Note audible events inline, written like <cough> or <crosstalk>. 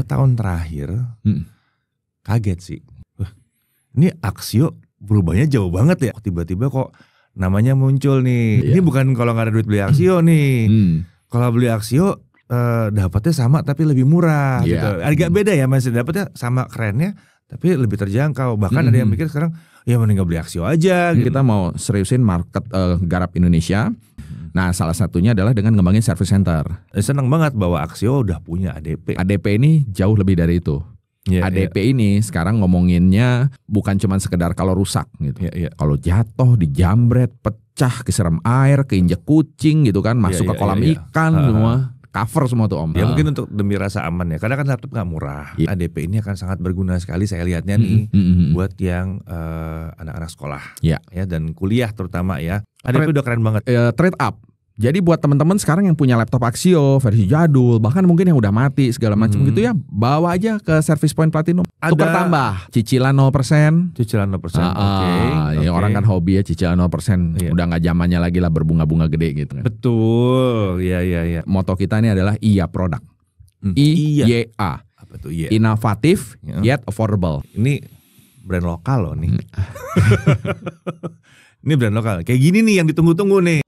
dua tahun terakhir Hmm. kaget sih. Wah, ini Aksio berubahnya jauh banget ya. Tiba-tiba kok namanya muncul nih. Iya. Ini bukan kalau nggak ada duit beli Aksio nih. Hmm. Kalau beli Aksio eh, dapatnya sama tapi lebih murah Iya. gitu. Agak beda ya masih dapatnya sama kerennya tapi lebih terjangkau. Bahkan ada yang Mhm. mikir sekarang ya mending beli Aksio aja gitu. Kita mau seriusin market eh, garap Indonesia. Nah, salah satunya adalah dengan ngembangin service center. Eh, Seneng banget bahwa Aksio udah punya ADP. ADP ini jauh lebih dari itu. Iya, ADP ini sekarang ngomonginnya bukan cuma sekedar kalau rusak gitu. Iya, iya. Kalau jatuh, dijambret, pecah, kesiram air, keinjek kucing gitu kan, masuk Iya, ke iya, kolam iya, iya. ikan Ha, ha. semua, cover semua tuh om. Ya Ah. mungkin untuk demi rasa aman ya. Karena kan laptop nggak murah. Iya. ADP ini akan sangat berguna sekali saya lihatnya nih Mm, mm, mm, mm. buat yang eh, anak-anak sekolah. Iya. Ya dan kuliah terutama ya. ADP udah keren banget. Eh, trade up. Jadi buat teman-teman sekarang yang punya laptop Axio versi jadul, bahkan mungkin yang udah mati segala macam Hmm. gitu ya, bawa aja ke Service Point Platinum. Ada- Tukar tambah, cicilan 0%. Cicilan 0%. Ah, Oke. ah, ya oke. orang kan hobi ya cicilan 0%. Iya. Udah nggak zamannya lagi lah berbunga-bunga gede gitu kan. Betul. Iya iya iya. Moto kita ini adalah IA produk. Hmm, I iya. Y A. Apa tuh iya? Inovatif Ya. yet affordable. Ini brand lokal loh nih. Hmm. <laughs> ini brand lokal. Kayak gini nih yang ditunggu-tunggu nih.